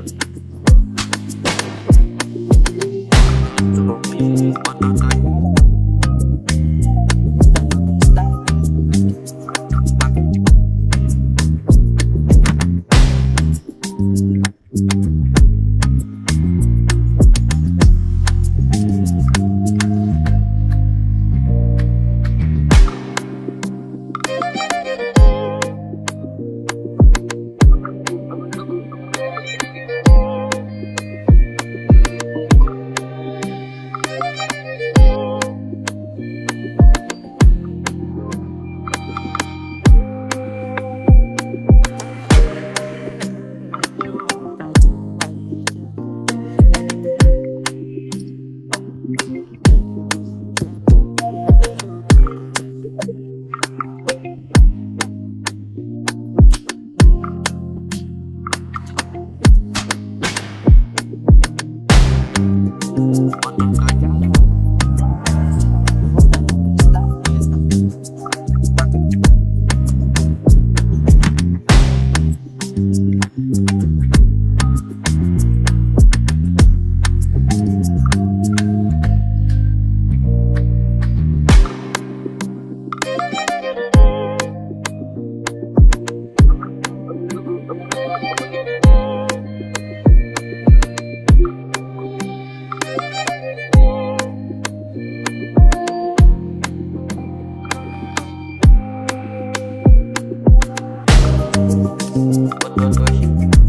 Thank you. Boa noite.